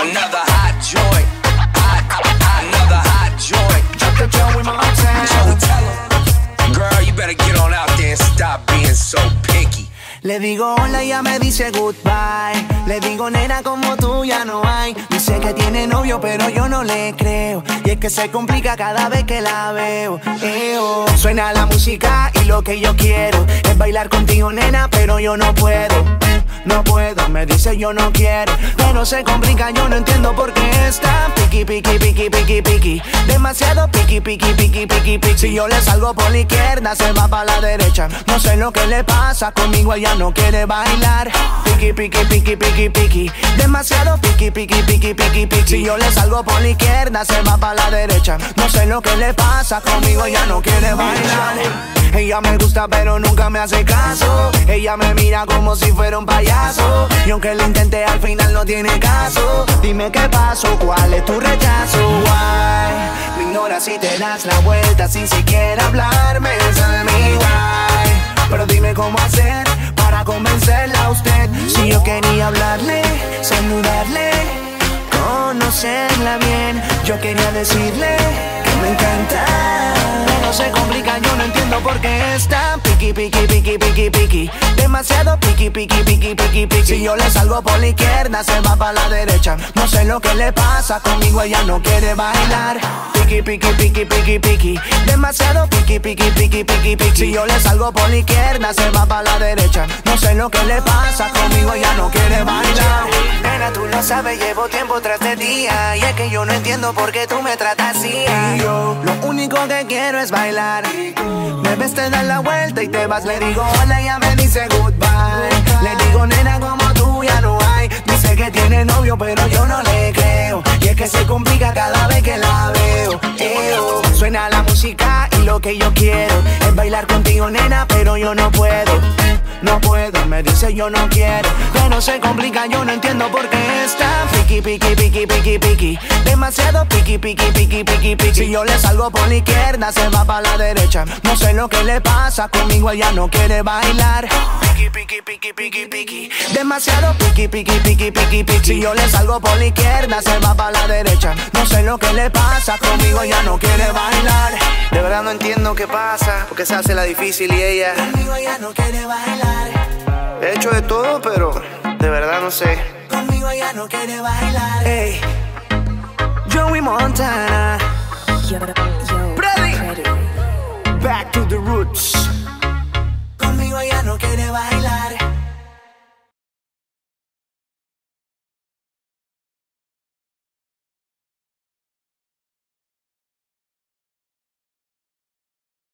Another hot joint. Hot, hot, another hot joint. Drop the Joey Montana. Joey, tell 'em. Girl, you better get on out there and stop being so picky. Le digo hola y ella me dice goodbye. Le digo nena como tú ya no hay. Dice que tiene novio pero yo no le creo. Y es que se complica cada vez que la veo. Eo. Suena la música y lo que yo quiero es bailar contigo nena pero yo no puedo. No puedo, me dice yo no quiero. Pero se complica, yo no entiendo por qué está piqui, piqui, piqui, piqui, piqui. Demasiado piqui, piqui, piqui, piqui, piqui. Si yo le salgo por la izquierda, se va para la derecha. No sé lo que le pasa, conmigo ella no quiere bailar. Piqui, piqui, piqui, piqui, piqui. Demasiado piqui, piqui, piqui, piqui, piqui. Si yo le salgo por la izquierda, se va para la derecha. No sé lo que le pasa, conmigo ella no quiere bailar. Ella me gusta pero nunca me hace caso. Ella me mira como si fuera un payaso. Y aunque lo intenté al final no tiene caso. Dime qué pasó, cuál es tu rechazo. Why Me ignoras si te das la vuelta sin siquiera hablarme. Es mi why. Pero dime cómo hacer para convencerla a usted. Si yo quería hablarle, saludarle Conocerla bien Yo quería decirle que me encanta piqui, piqui, piqui, piqui, piqui. Demasiado piqui, piqui, piqui, piqui, piqui. Si yo le salgo por la izquierda, se va para la derecha. No sé lo que le pasa, conmigo ella no quiere bailar. Piqui, piqui, piqui, piqui, piqui. Demasiado piqui, piqui, piqui, piqui, piqui. Si yo le salgo por la izquierda, se va para la derecha. No sé lo que le pasa, conmigo ella no quiere bailar. Nena, tú lo sabes, llevo tiempo tras de día. Y es que yo no entiendo por qué tú me tratas así. Yo, lo único que quiero es bailar. Me ves, te das la vuelta y te vas. Le digo hola ella me dice goodbye. Le digo nena como tú ya no hay. Dice que tiene novio pero yo no le creo. Y es que se complica cada vez que la veo. Eo. Suena la música y lo que yo quiero es bailar contigo nena pero yo no puedo. No puedo, me dice yo no quiero. Pero se complica, yo no entiendo por qué está piqui, piqui, piqui, piqui, piqui. Demasiado piqui, piqui, piqui, piqui, piqui. Si yo le salgo por la izquierda, se va para la derecha. No sé lo que le pasa, conmigo ella no quiere bailar. Piqui, piqui, piqui, piqui, piqui. Demasiado piqui, piqui, piqui, piqui, piqui. Si yo le salgo por la izquierda, se va para la derecha. No sé lo que le pasa, conmigo ella no quiere bailar. De verdad no entiendo qué pasa, porque se hace la difícil y ella. Conmigo no quiere bailar. He hecho de todo, pero de verdad no sé. Conmigo ella no quiere bailar. Hey, Joey Montana. Yo, yo? Predator. Back to the roots.